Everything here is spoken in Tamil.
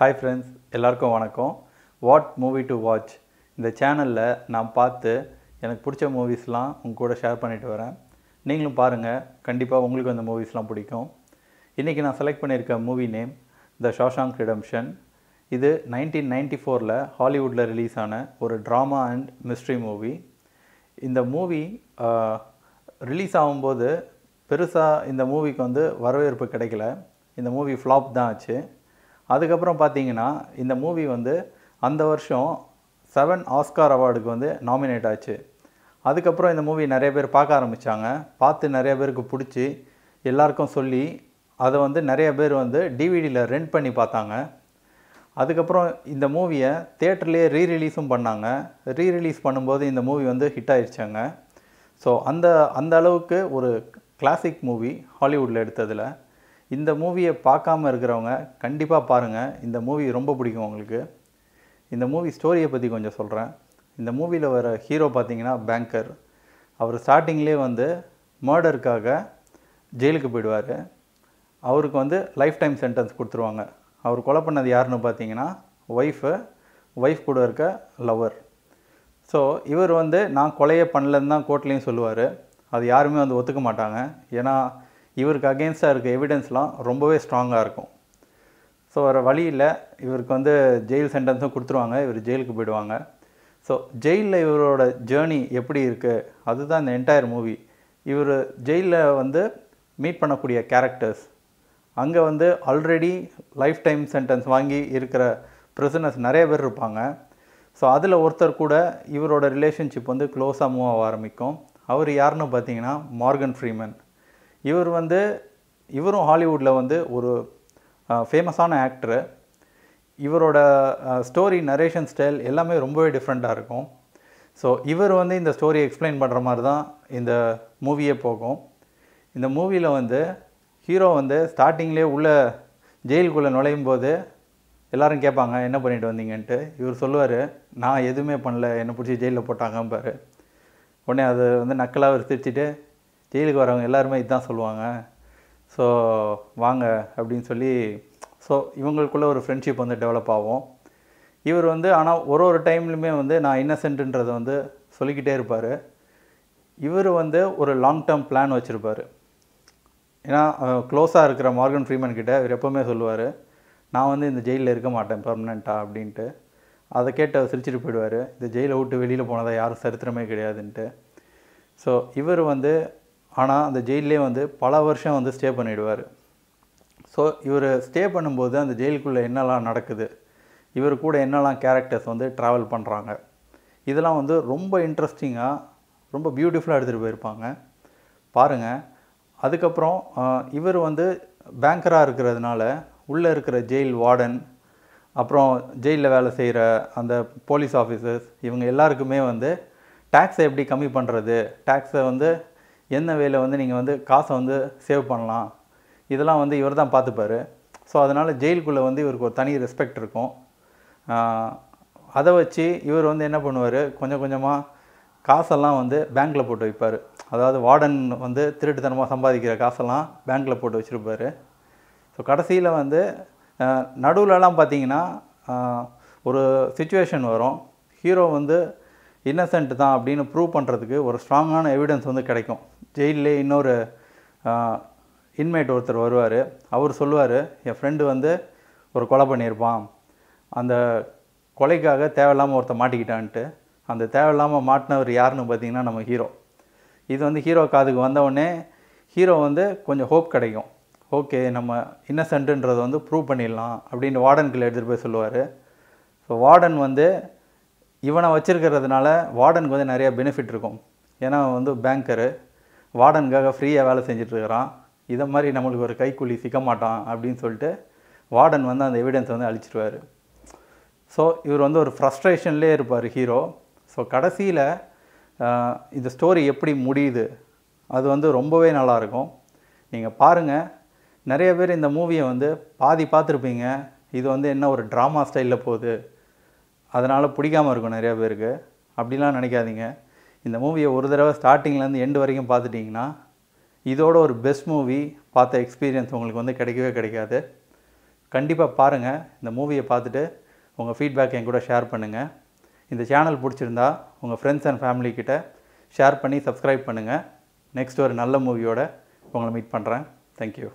ஹாய் ஃப்ரெண்ட்ஸ் எல்லாருக்கும் வணக்கம். வாட் மூவி டு வாட்ச் இந்த சேனலில் நான் பார்த்து எனக்கு பிடிச்ச மூவிஸ்லாம் உங்க கூட ஷேர் பண்ணிட்டு வரேன். நீங்களும் பாருங்கள் கண்டிப்பாக உங்களுக்கு அந்த மூவிஸ்லாம் பிடிக்கும். இன்றைக்கி நான் செலக்ட் பண்ணியிருக்க movie name the Shawshank redemption இது நைன்டீன் நைன்டி ஃபோரில் ஹாலிவுட்டில் ரிலீஸ் ஆன ஒரு ட்ராமா அண்ட் மிஸ்ட்ரி மூவி இந்த மூவி ரிலீஸ் ஆகும்போது பெருசாக இந்த மூவிக்கு வந்து வரவேற்பு கிடைக்கல. இந்த மூவி ஃப்ளாப் தான் ஆச்சு. அதுக்கப்புறம் பார்த்தீங்கன்னா இந்த மூவி வந்து அந்த வருஷம் செவன் ஆஸ்கார் அவார்டுக்கு வந்து நாமினேட் ஆச்சு. அதுக்கப்புறம் இந்த மூவி நிறைய பேர் பார்க்க ஆரம்பித்தாங்க பார்த்து நிறைய பேருக்கு பிடிச்சி எல்லாருக்கும் சொல்லி அதை வந்து நிறைய பேர் வந்து டிவிடியில் ரெண்ட் பண்ணி பார்த்தாங்க. அதுக்கப்புறம் இந்த மூவியை தேட்டர்லேயே ரீ ரிலீஸும் பண்ணாங்க. ரீ ரிலீஸ் பண்ணும்போது இந்த மூவி வந்து ஹிட் ஆயிடுச்சாங்க ஸோ அந்த அந்த அளவுக்கு ஒரு கிளாசிக் மூவி ஹாலிவுட்டில் எடுத்ததில். இந்த மூவியை பார்க்காம இருக்கிறவங்க கண்டிப்பாக பாருங்கள் இந்த மூவி ரொம்ப பிடிக்கும் உங்களுக்கு. இந்த மூவி ஸ்டோரியை பற்றி கொஞ்சம் சொல்கிறேன் இந்த மூவியில் வர ஹீரோ பார்த்தீங்கன்னா பேங்கர் அவர் ஸ்டார்டிங்லேயே வந்து மர்டருக்காக ஜெயிலுக்கு போயிடுவார். அவருக்கு வந்து லைஃப் டைம் சென்டென்ஸ் கொடுத்துருவாங்க. அவர் கொலை பண்ணது யாருன்னு பார்த்தீங்கன்னா ஒய்ஃபு ஒய்ஃப் கூட இருக்க லவர் ஸோ இவர் வந்து நான் கொலையே பண்ணலன்னு தான் கோர்ட்லேயும் சொல்லுவார். அது யாருமே வந்து ஒத்துக்க மாட்டாங்க. ஏன்னா இவருக்கு அகேன்ஸ்டாக இருக்க எவிடன்ஸ்லாம் ரொம்பவே ஸ்ட்ராங்காக இருக்கும். ஸோ வர வழியில் இவருக்கு வந்து ஜெயில் சென்டென்ஸும் கொடுத்துருவாங்க. இவர் ஜெயிலுக்கு போயிடுவாங்க. ஸோ ஜெயிலில் இவரோட ஜேர்னி எப்படி இருக்குது அதுதான் இந்த என்டையர் மூவி இவர் ஜெயிலில் வந்து மீட் பண்ணக்கூடிய கேரக்டர்ஸ் அங்கே வந்து ஆல்ரெடி லைஃப் டைம் சென்டென்ஸ் வாங்கி இருக்கிற ப்ரிசனர்ஸ் நிறைய பேர் இருப்பாங்க. ஸோ அதில் ஒருத்தர் கூட இவரோட ரிலேஷன்ஷிப் வந்து க்ளோஸாக மூவ் ஆக ஆரம்பிக்கும். அவர் யாருன்னு பார்த்தீங்கன்னா மார்கன் ஃப்ரீமன் இவர் வந்து இவரும் ஹாலிவுட்டில் வந்து ஒரு ஃபேமஸான ஆக்டரு இவரோட ஸ்டோரி நரேஷன் ஸ்டைல் எல்லாமே ரொம்பவே டிஃப்ரெண்ட்டாக இருக்கும். ஸோ இவர் வந்து இந்த ஸ்டோரி எக்ஸ்பிளைன் பண்ணுற மாதிரி தான் இந்த மூவியே போகும். இந்த மூவியில் வந்து ஹீரோ வந்து ஸ்டார்டிங்லேயே உள்ள ஜெயிலுக்குள்ளே நுழையும் போது எல்லாரும் கேட்பாங்க என்ன பண்ணிட்டு வந்தீங்கன்ட்டு? இவர் சொல்லுவார் நான் எதுவுமே பண்ணல என்னை பிடிச்சி ஜெயிலில் போட்டாங்கம்பார். உடனே அது வந்து நக்கலாக அவர் சிரிச்சுட்டு ஜெயிலுக்கு வரவங்க எல்லாருமே இதுதான் சொல்லுவாங்க. ஸோ வாங்க அப்படின்னு சொல்லி ஸோ இவங்களுக்குள்ள ஒரு ஃப்ரெண்ட்ஷிப் வந்து டெவலப் ஆகும். இவர் வந்து ஆனால் ஒரு ஒரு டைம்லையுமே வந்து நான் இன்னசென்ட்டுன்றதை வந்து சொல்லிக்கிட்டே இருப்பார். இவர் வந்து ஒரு லாங் டேர்ம் பிளான் வச்சுருப்பார். ஏன்னா க்ளோஸாக இருக்கிற மார்கன் ஃப்ரீமன் கிட்ட இவர் எப்போவுமே சொல்லுவார் நான் வந்து இந்த ஜெயிலில் இருக்க மாட்டேன் பர்மனெண்ட்டாக அப்படின்ட்டு. அதை கேட்டு அவர் சிரிச்சிட்டு போயிடுவார். இந்த ஜெயிலை விட்டு வெளியில் போனதாக யாரும் சரித்திரமே கிடையாதுன்ட்டு. ஸோ இவர் வந்து ஆனால் அந்த ஜெயிலே வந்து பல வருஷம் வந்து ஸ்டே பண்ணிவிடுவார் ஸோ இவர் ஸ்டே பண்ணும்போது அந்த ஜெயிலுக்குள்ளே என்னெல்லாம் நடக்குது இவர் கூட என்னெல்லாம் கேரக்டர்ஸ் வந்து ட்ராவல் பண்ணுறாங்க இதெல்லாம் வந்து ரொம்ப இன்ட்ரெஸ்டிங்காக ரொம்ப பியூட்டிஃபுல்லாக எடுத்துகிட்டு போயிருப்பாங்க. பாருங்கள் அதுக்கப்புறம் இவர் வந்து பேங்கராக இருக்கிறதுனால உள்ளே இருக்கிற ஜெயில் வார்டன் அப்புறம் ஜெயிலில் வேலை செய்கிற அந்த போலீஸ் ஆஃபீஸர்ஸ் இவங்க எல்லாருக்குமே வந்து டேக்ஸை எப்படி கம்மி பண்ணுறது டேக்ஸை வந்து என்ன வேலை வந்து நீங்கள் வந்து காசை வந்து சேவ் பண்ணலாம். இதெல்லாம் வந்து இவர் தான் பார்த்துப்பார். ஸோ அதனால் ஜெயிலுக்குள்ளே வந்து இவருக்கு ஒரு தனி ரெஸ்பெக்ட் இருக்கும். அதை வச்சு இவர் வந்து என்ன பண்ணுவார்? கொஞ்சம் கொஞ்சமாக காசெல்லாம் வந்து பேங்க்கில் போட்டு வைப்பார். அதாவது வார்டன் வந்து திருட்டுத்தனமாக சம்பாதிக்கிற காசெல்லாம் பேங்க்கில் போட்டு வச்சுருப்பார். ஸோ கடைசியில் வந்து நடுவிலலாம் பார்த்தீங்கன்னா ஒரு சுச்சுவேஷன் வரும். ஹீரோ வந்து இன்னசென்ட் தான் அப்படின்னு ப்ரூவ் பண்ணுறதுக்கு ஒரு ஸ்ட்ராங்கான எவிடன்ஸ் வந்து கிடைக்கும். ஜெயிலே இன்னொரு இன்மேட் ஒருத்தர் வருவார். அவர் சொல்லுவார் என் ஃப்ரெண்டு வந்து ஒரு கொலை பண்ணியிருப்பான். அந்த கொலைக்காக தேவையில்லாமல் ஒருத்தர் மாட்டிக்கிட்டான்ட்டு. அந்த தேவையில்லாமல் மாட்டினவர் யாருன்னு பார்த்தீங்கன்னா நம்ம ஹீரோ இது வந்து ஹீரோ காதுக்கு வந்தவுடனே ஹீரோ வந்து கொஞ்சம் ஹோப் கிடைக்கும். ஓகே நம்ம இன்னசென்ட்டுன்றதை வந்து ப்ரூவ் பண்ணிடலாம். அப்படின்னு வார்டன்கில் எடுத்துகிட்டு போய் சொல்லுவார். ஸோ வார்டன் வந்து இவனை வச்சுருக்கிறதுனால வார்டனுக்கு வந்து நிறையா பெனிஃபிட் இருக்கும். ஏன்னா வந்து பேங்கரு வார்டனுக்காக ஃப்ரீயாக வேலை செஞ்சிட்ருக்கிறான் இதை மாதிரி நம்மளுக்கு ஒரு கைக்கூலி சிக்க மாட்டான் அப்படின்னு சொல்லிட்டு வார்டன் வந்து அந்த எவிடன்ஸ் வந்து அழிச்சிருவார் ஸோ இவர் வந்து ஒரு ஃப்ரஸ்ட்ரேஷன்லேயே இருப்பார் ஹீரோ ஸோ கடைசியில் இந்த ஸ்டோரி எப்படி முடியுது? அது வந்து ரொம்பவே நல்லாயிருக்கும். நீங்கள் பாருங்கள் நிறைய பேர் இந்த மூவியை வந்து பாதி பார்த்துருப்பீங்க. இது வந்து என்ன ஒரு ட்ராமா ஸ்டைலில் போகுது? அதனால் பிடிக்காமல் இருக்கும் நிறைய பேருக்கு. அப்படிலாம் நினைக்காதீங்க. இந்த மூவியை ஒரு தடவை ஸ்டார்டிங்லேருந்து எண்டு வரைக்கும் பார்த்துட்டிங்கன்னா இதோட ஒரு பெஸ்ட் மூவி பார்த்த எக்ஸ்பீரியன்ஸ் உங்களுக்கு வந்து கிடைக்கவே கிடைக்காது. கண்டிப்பாக பாருங்கள் இந்த மூவியை பார்த்துட்டு உங்கள் ஃபீட்பேக் என் கூட ஷேர் பண்ணுங்கள் இந்த சேனல் பிடிச்சிருந்தா உங்கள் ஃப்ரெண்ட்ஸ் அண்ட் ஃபேமிலிக்கிட்ட ஷேர் பண்ணி சப்ஸ்கிரைப் பண்ணுங்கள் நெக்ஸ்ட் ஒரு நல்ல மூவியோட உங்களை மீட் பண்ணுறேன் தேங்க்யூ